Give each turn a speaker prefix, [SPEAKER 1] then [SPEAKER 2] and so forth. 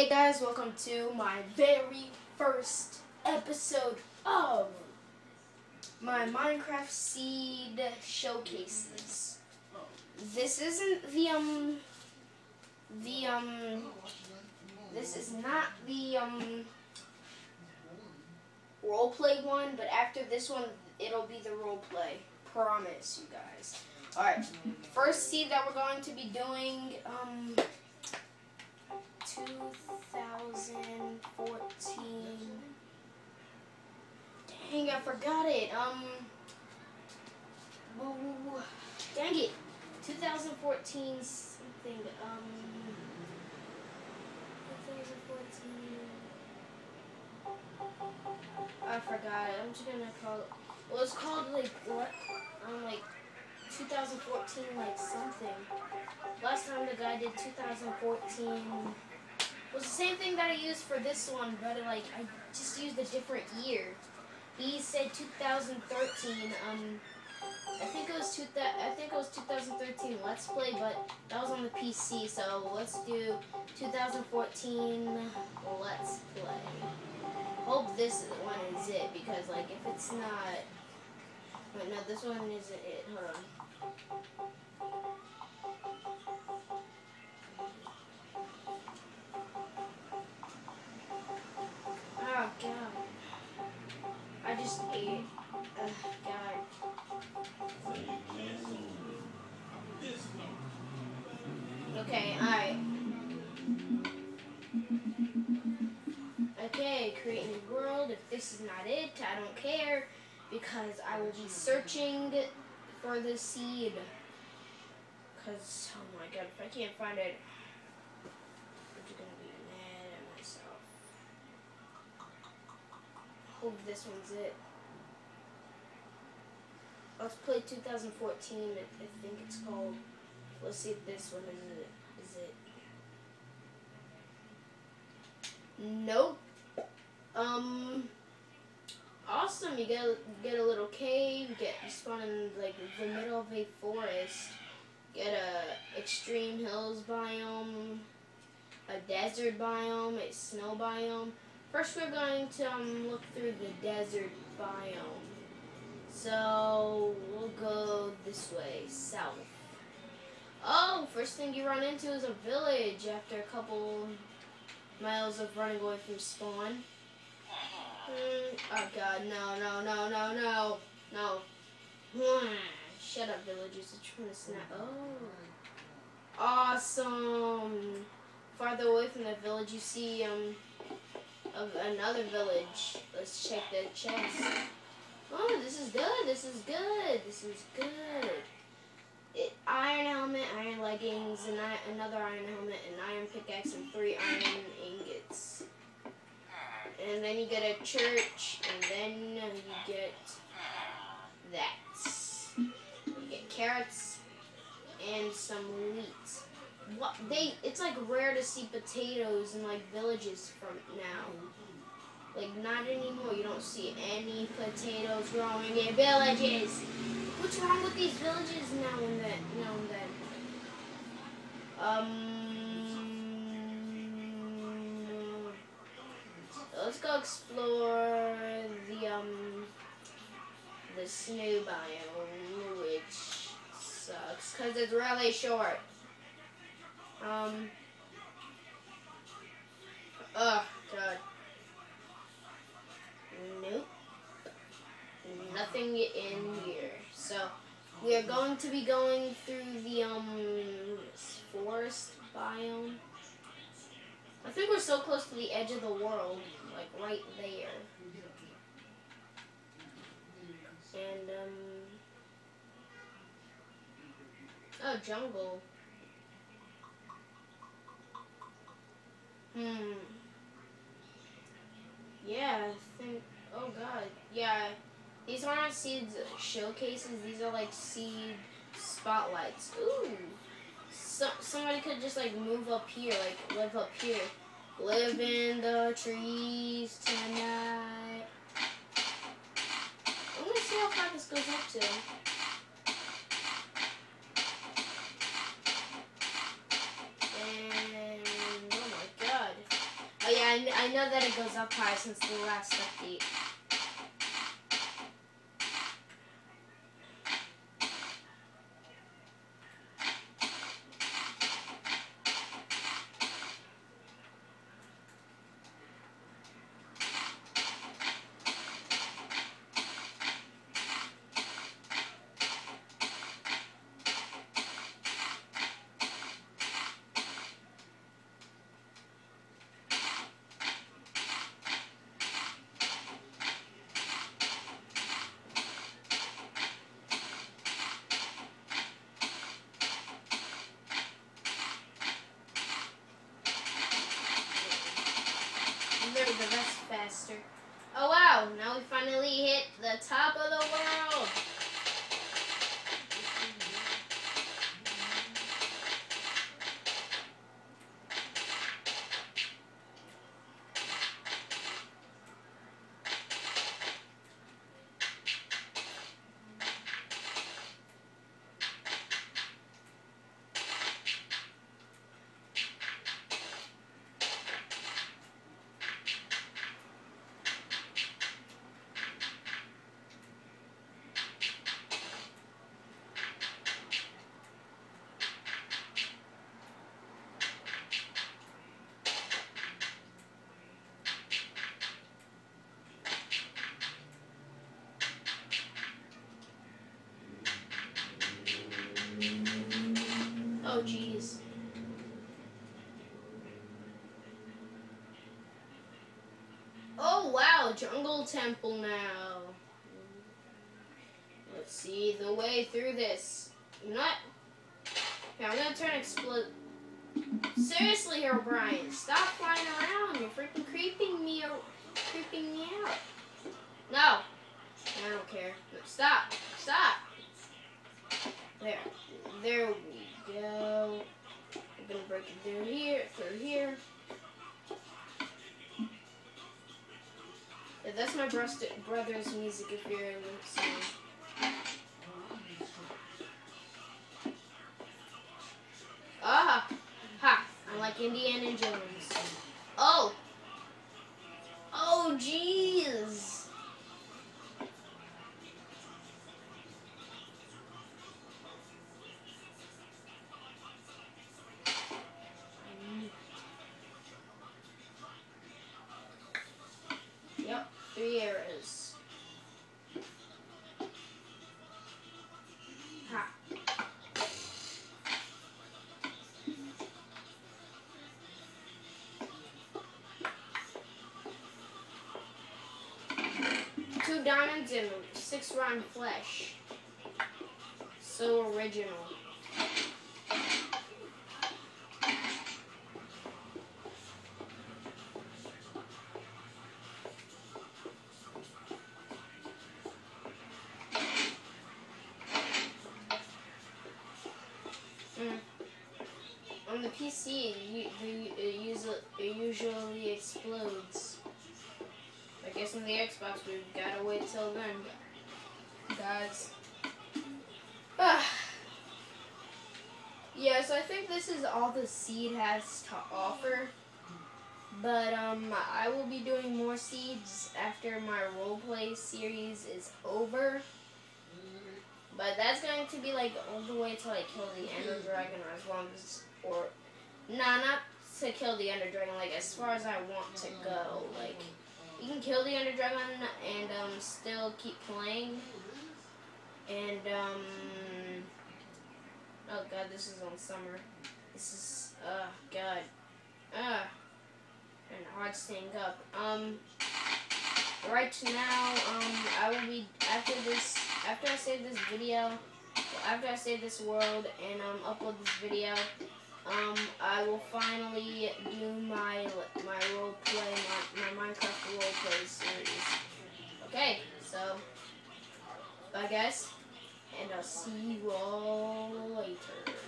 [SPEAKER 1] Hey guys, welcome to my very first episode of my Minecraft Seed showcases. This isn't the um the um this is not the um roleplay one, but after this one it'll be the roleplay. Promise you guys. Alright. First seed that we're going to be doing um 2014. Dang, I forgot it. Um, woo. dang it. 2014 something. Um, 2014. I forgot. I'm just gonna call it. Well, it's called like what? Um, like 2014, like something. Last time the guy did 2014 was the same thing that I used for this one, but like I just used a different year. He said 2013. Um, I think it was two. I think it was 2013 Let's Play, but that was on the PC. So let's do 2014 Let's Play. Hope this one is it because like if it's not, wait, no, this one isn't it. Hold on. Okay, alright. Okay, create new world. If this is not it, I don't care because I will be searching for the seed. Because, oh my god, if I can't find it, I'm just gonna be mad at myself. Hope this one's it. Let's play 2014. I think it's called. Let's see if this one is it. Is it? Nope. Um. Awesome. You get a, get a little cave. Get you spawn in like the middle of a forest. Get a extreme hills biome, a desert biome, a snow biome. First, we're going to um, look through the desert biome. So, we'll go this way, south. Oh, first thing you run into is a village after a couple miles of running away from spawn. Hmm, oh god, no, no, no, no, no, no. Hmm, Shut up, villagers. I'm trying to snap. Oh. Awesome. Farther away from the village, you see um another village. Let's check the chest. Oh, this is good. This is good. This is good. It, iron helmet, iron leggings, and another iron helmet, an iron pickaxe, and three iron ingots. And then you get a church, and then you get that. You get carrots and some wheat. What they? It's like rare to see potatoes in like villages from now. Like not anymore. You don't see any potatoes growing in villages. What's wrong with these villages now and then? Now and then. Um. Let's go explore the um the snow biome, which sucks because it's really short. In here. So we are going to be going through the um forest biome. I think we're so close to the edge of the world, like right there. And um Oh jungle. Hmm. Yeah, I think. Oh god. Yeah. These are not seeds showcases. These are like seed spotlights. Ooh. So, somebody could just like move up here, like live up here. Live in the trees tonight. I'm gonna see how far this goes up to. And oh my god. Oh yeah, I, I know that it goes up high since the last update. There we go, that's faster. Oh now we finally hit the top of the world. Oh jeez. Oh wow, jungle temple now. Let's see the way through this. What? Yeah, I'm gonna turn explode. Seriously, Brian, stop flying around. Brust- brother's music if you're listening. Ah, ha! I'm like Indiana Jones. Diamonds and six rotten flesh. So original. Mm. On the PC, the, it, it usually explodes. On the Xbox, we've got to wait till then, guys. Ah. Yeah, so I think this is all the seed has to offer. But um, I will be doing more seeds after my roleplay series is over. But that's going to be like all the way till I kill the Ender Dragon, or as long as, or, nah, not to kill the Ender Dragon. Like as far as I want to go. Like you can kill the Ender Dragon and um still keep playing. And um, oh god, this is on summer. This is, uh, god, ah, and hard staying up. Um, right now, um, I will be after this. After I save this video, after I save this world and um, upload this video, um, I will finally do my my role play, my, my Minecraft role play series. Okay, so bye guys, and I'll see you all later.